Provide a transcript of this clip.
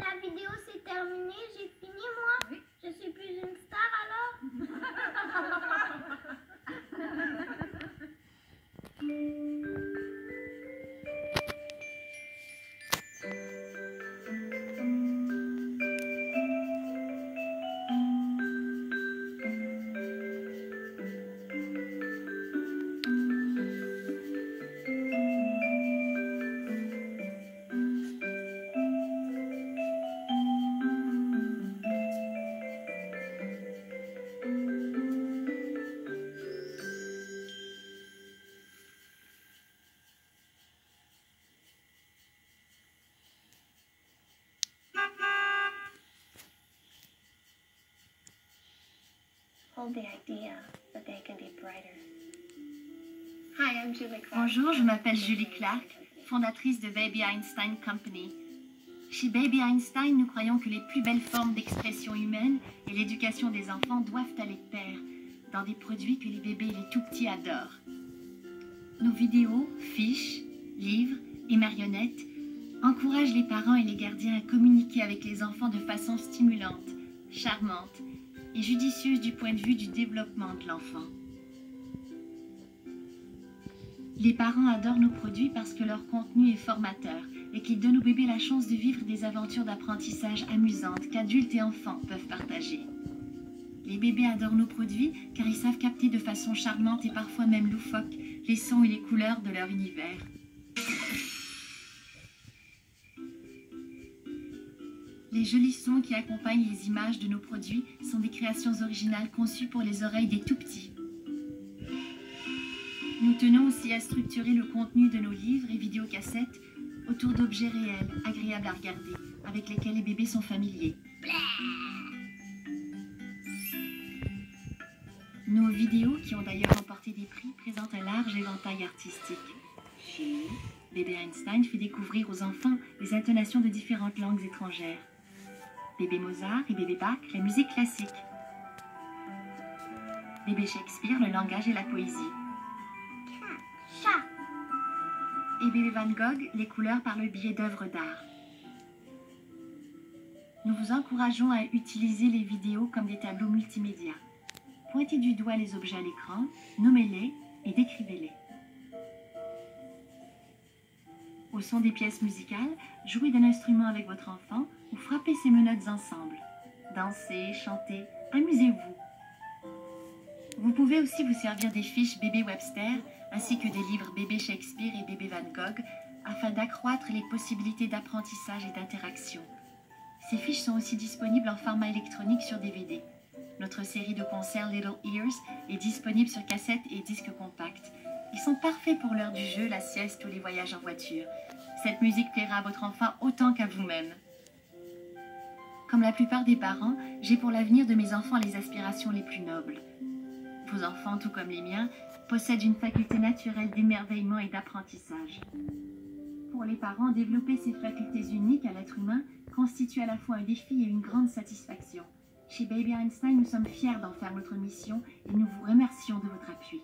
La vidéo s'est terminée, j'ai fini moi. Bonjour, je m'appelle Julie Clark, fondatrice de Baby Einstein Company. Chez Baby Einstein, nous croyons que les plus belles formes d'expression humaine et l'éducation des enfants doivent aller de pair dans des produits que les bébés et les tout-petits adorent. Nos vidéos, fiches, livres et marionnettes encouragent les parents et les gardiens à communiquer avec les enfants de façon stimulante, charmante et judicieuse du point de vue du développement de l'enfant. Les parents adorent nos produits parce que leur contenu est formateur et qu'il donne aux bébés la chance de vivre des aventures d'apprentissage amusantes qu'adultes et enfants peuvent partager. Les bébés adorent nos produits car ils savent capter de façon charmante et parfois même loufoque les sons et les couleurs de leur univers. Les jolis sons qui accompagnent les images de nos produits sont des créations originales conçues pour les oreilles des tout-petits. Nous tenons aussi à structurer le contenu de nos livres et vidéocassettes autour d'objets réels, agréables à regarder, avec lesquels les bébés sont familiers. Nos vidéos, qui ont d'ailleurs remporté des prix, présentent un large éventail artistique. Bébé Einstein fait découvrir aux enfants les intonations de différentes langues étrangères. Bébé Mozart et bébé Bach, la musique classique. Bébé Shakespeare, le langage et la poésie. Chat. Et bébé Van Gogh, les couleurs par le biais d'œuvres d'art. Nous vous encourageons à utiliser les vidéos comme des tableaux multimédia. Pointez du doigt les objets à l'écran, nommez-les et décrivez-les. Au son des pièces musicales, jouez d'un instrument avec votre enfant frappez ses menottes ensemble. Dansez, chantez, amusez-vous. Vous pouvez aussi vous servir des fiches bébé Webster ainsi que des livres bébé Shakespeare et bébé Van Gogh afin d'accroître les possibilités d'apprentissage et d'interaction. Ces fiches sont aussi disponibles en format électronique sur DVD. Notre série de concerts Little Ears est disponible sur cassette et disque compact. Ils sont parfaits pour l'heure du jeu, la sieste ou les voyages en voiture. Cette musique plaira à votre enfant autant qu'à vous-même. Comme la plupart des parents, j'ai pour l'avenir de mes enfants les aspirations les plus nobles. Vos enfants, tout comme les miens, possèdent une faculté naturelle d'émerveillement et d'apprentissage. Pour les parents, développer ces facultés uniques à l'être humain constitue à la fois un défi et une grande satisfaction. Chez Baby Einstein, nous sommes fiers d'en faire notre mission et nous vous remercions de votre appui.